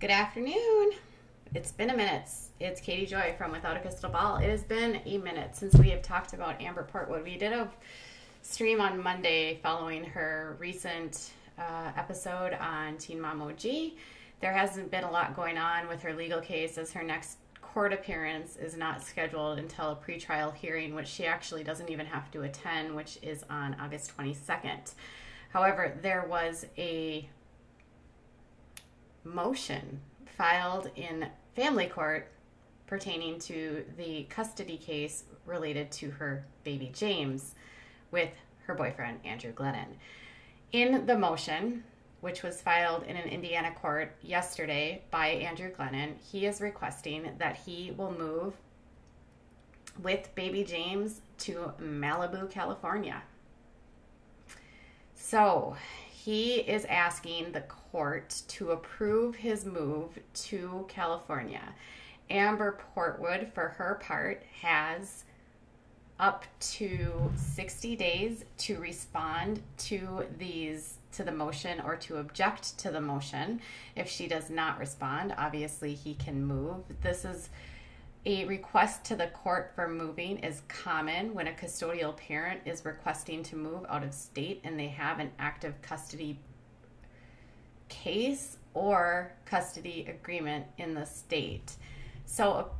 Good afternoon. It's been a minute. It's Katie Joy from Without a Crystal Ball. It has been a minute since we have talked about Amber Portwood. We did a stream on Monday following her recent uh, episode on Teen Mom OG. There hasn't been a lot going on with her legal case as her next court appearance is not scheduled until a pretrial hearing, which she actually doesn't even have to attend, which is on August 22nd. However, there was a motion filed in family court pertaining to the custody case related to her baby James with her boyfriend Andrew Glennon. In the motion, which was filed in an Indiana court yesterday by Andrew Glennon, he is requesting that he will move with baby James to Malibu, California. So he is asking the court to approve his move to California. Amber Portwood, for her part, has up to 60 days to respond to these to the motion or to object to the motion if she does not respond obviously he can move this is a request to the court for moving is common when a custodial parent is requesting to move out of state and they have an active custody case or custody agreement in the state. So,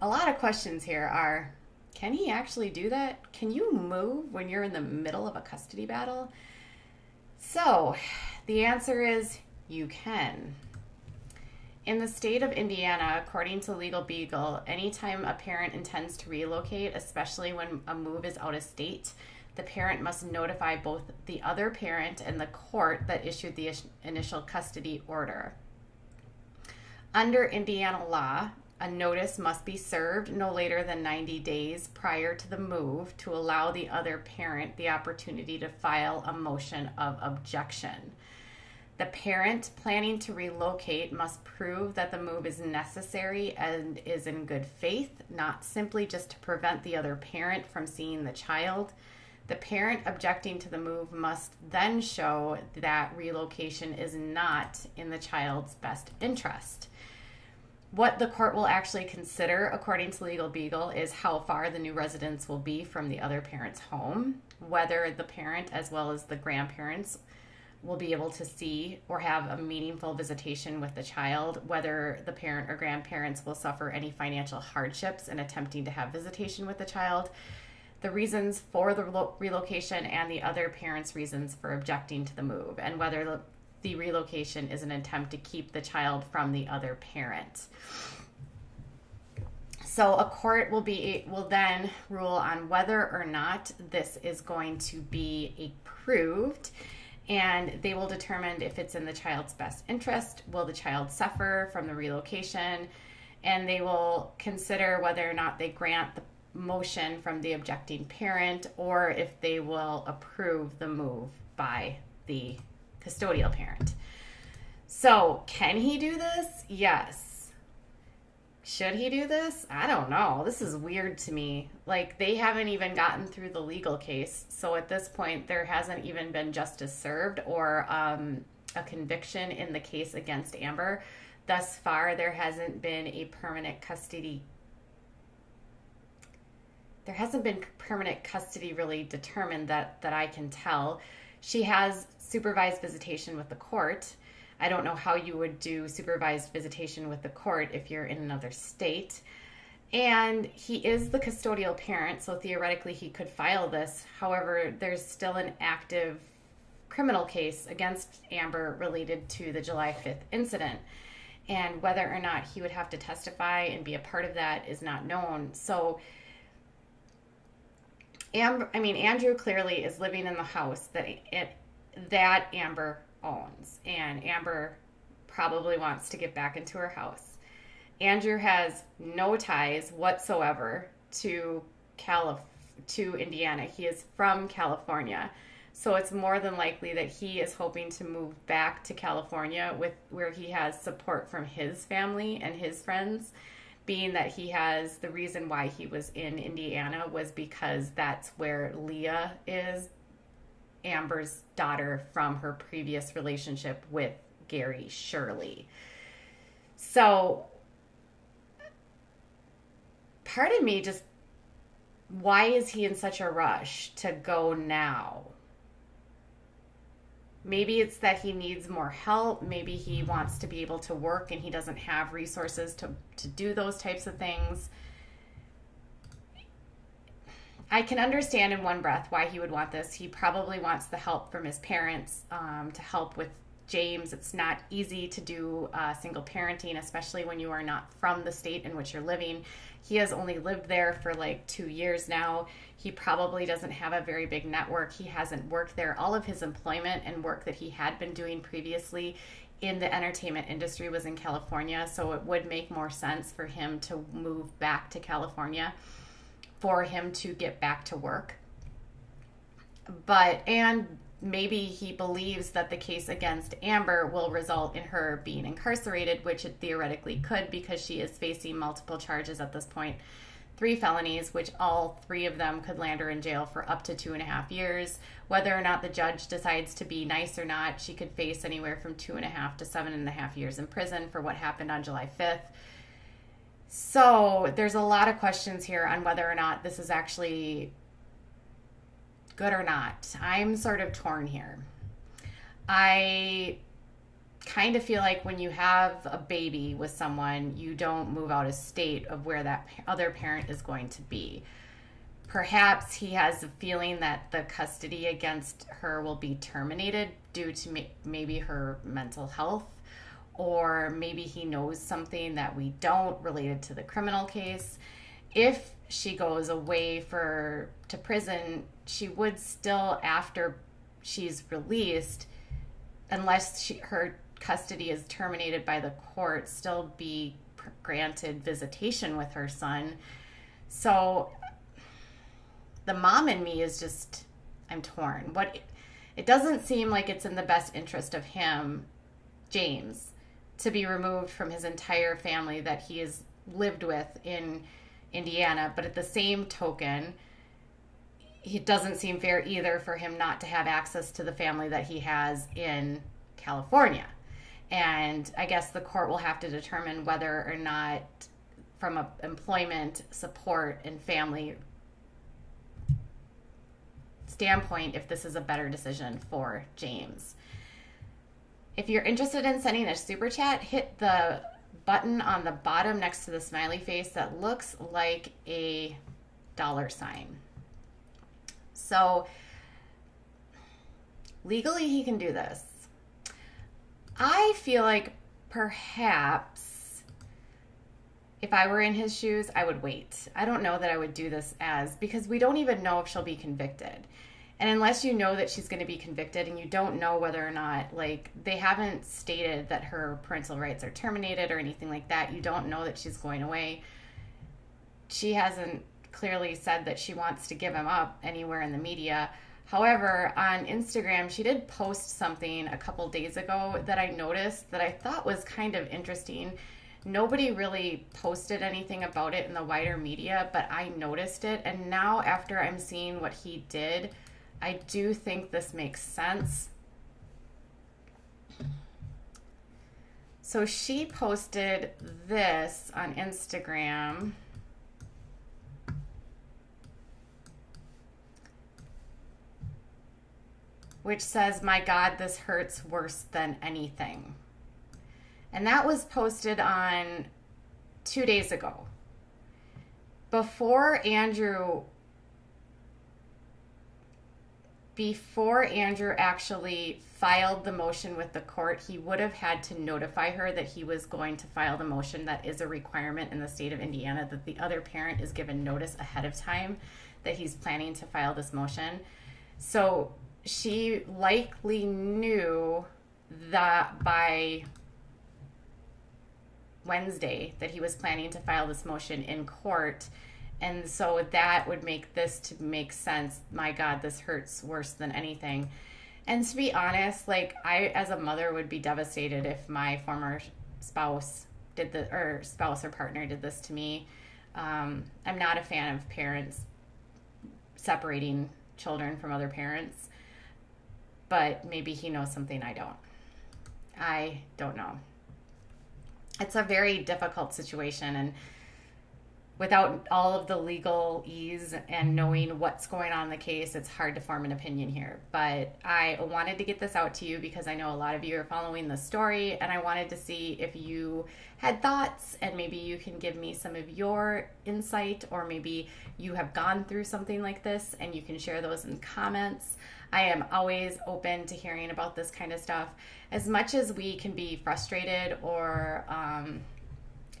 a, a lot of questions here are can he actually do that? Can you move when you're in the middle of a custody battle? So, the answer is you can. In the state of Indiana, according to Legal Beagle, anytime a parent intends to relocate, especially when a move is out of state, the parent must notify both the other parent and the court that issued the initial custody order. Under Indiana law, a notice must be served no later than 90 days prior to the move to allow the other parent the opportunity to file a motion of objection. The parent planning to relocate must prove that the move is necessary and is in good faith, not simply just to prevent the other parent from seeing the child. The parent objecting to the move must then show that relocation is not in the child's best interest. What the court will actually consider, according to Legal Beagle, is how far the new residence will be from the other parent's home, whether the parent as well as the grandparents will be able to see or have a meaningful visitation with the child, whether the parent or grandparents will suffer any financial hardships in attempting to have visitation with the child, the reasons for the relocation, and the other parents' reasons for objecting to the move, and whether the relocation is an attempt to keep the child from the other parent. So a court will be will then rule on whether or not this is going to be approved and they will determine if it's in the child's best interest. Will the child suffer from the relocation? And they will consider whether or not they grant the motion from the objecting parent or if they will approve the move by the custodial parent. So, can he do this? Yes. Should he do this? I don't know. This is weird to me. Like, they haven't even gotten through the legal case. So, at this point, there hasn't even been justice served or um, a conviction in the case against Amber. Thus far, there hasn't been a permanent custody. There hasn't been permanent custody really determined that, that I can tell. She has supervised visitation with the court I don't know how you would do supervised visitation with the court if you're in another state. And he is the custodial parent, so theoretically he could file this. However, there's still an active criminal case against Amber related to the July 5th incident. And whether or not he would have to testify and be a part of that is not known. So, Amber, I mean, Andrew clearly is living in the house that it, that Amber owns. And Amber probably wants to get back into her house. Andrew has no ties whatsoever to Calif- to Indiana. He is from California. So it's more than likely that he is hoping to move back to California with where he has support from his family and his friends being that he has the reason why he was in Indiana was because that's where Leah is Amber's daughter from her previous relationship with Gary Shirley. So part of me just why is he in such a rush to go now? Maybe it's that he needs more help. Maybe he wants to be able to work and he doesn't have resources to, to do those types of things. I can understand in one breath why he would want this. He probably wants the help from his parents um, to help with James. It's not easy to do uh, single parenting, especially when you are not from the state in which you're living. He has only lived there for like two years now. He probably doesn't have a very big network. He hasn't worked there. All of his employment and work that he had been doing previously in the entertainment industry was in California. So it would make more sense for him to move back to California for him to get back to work. But, and maybe he believes that the case against Amber will result in her being incarcerated, which it theoretically could because she is facing multiple charges at this point three felonies, which all three of them could land her in jail for up to two and a half years. Whether or not the judge decides to be nice or not, she could face anywhere from two and a half to seven and a half years in prison for what happened on July 5th. So there's a lot of questions here on whether or not this is actually good or not. I'm sort of torn here. I kind of feel like when you have a baby with someone, you don't move out of state of where that other parent is going to be. Perhaps he has a feeling that the custody against her will be terminated due to maybe her mental health, or maybe he knows something that we don't related to the criminal case. If she goes away for to prison, she would still after she's released, unless she, her custody is terminated by the court, still be granted visitation with her son. So the mom in me is just I'm torn. What it doesn't seem like it's in the best interest of him, James, to be removed from his entire family that he has lived with in Indiana, but at the same token, it doesn't seem fair either for him not to have access to the family that he has in California. And I guess the court will have to determine whether or not, from a employment support and family standpoint, if this is a better decision for James. If you're interested in sending a super chat, hit the button on the bottom next to the smiley face that looks like a dollar sign. So, legally, he can do this. I feel like perhaps if I were in his shoes, I would wait. I don't know that I would do this as because we don't even know if she'll be convicted. And unless you know that she's going to be convicted and you don't know whether or not, like, they haven't stated that her parental rights are terminated or anything like that, you don't know that she's going away. She hasn't clearly said that she wants to give him up anywhere in the media. However, on Instagram, she did post something a couple days ago that I noticed that I thought was kind of interesting. Nobody really posted anything about it in the wider media, but I noticed it. And now, after I'm seeing what he did, I do think this makes sense. So she posted this on Instagram. Which says, My God, this hurts worse than anything. And that was posted on two days ago. Before Andrew before Andrew actually filed the motion with the court, he would have had to notify her that he was going to file the motion. That is a requirement in the state of Indiana that the other parent is given notice ahead of time that he's planning to file this motion. So she likely knew that by Wednesday that he was planning to file this motion in court. And so that would make this to make sense. My god this hurts worse than anything. And to be honest like i as a mother would be devastated if my former spouse did the or spouse or partner did this to me. Um, i'm not a fan of parents separating children from other parents but maybe he knows something i don't. I don't know. It's a very difficult situation and without all of the legal ease and knowing what's going on in the case, it's hard to form an opinion here. But I wanted to get this out to you because I know a lot of you are following the story, and I wanted to see if you had thoughts and maybe you can give me some of your insight, or maybe you have gone through something like this and you can share those in comments. I am always open to hearing about this kind of stuff. As much as we can be frustrated or, um,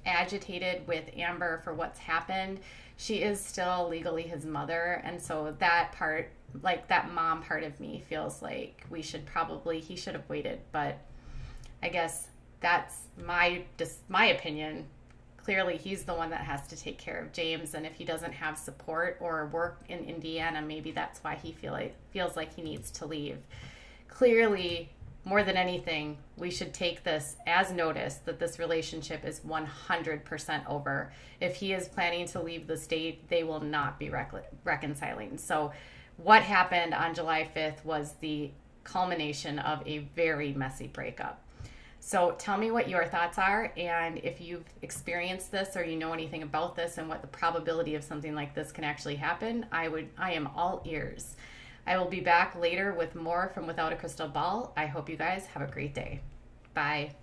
agitated with Amber for what's happened, she is still legally his mother. And so that part, like that mom part of me, feels like we should probably, he should have waited. But I guess that's my just my opinion. Clearly, he's the one that has to take care of James, and if he doesn't have support or work in Indiana, maybe that's why he feel like feels like he needs to leave. Clearly, more than anything, we should take this as notice that this relationship is 100% over. If he is planning to leave the state, they will not be rec- reconciling. So, what happened on July 5th was the culmination of a very messy breakup. So, tell me what your thoughts are, and if you've experienced this or you know anything about this and what the probability of something like this can actually happen. I would, I am all ears. I will be back later with more from Without a Crystal Ball. I hope you guys have a great day. Bye.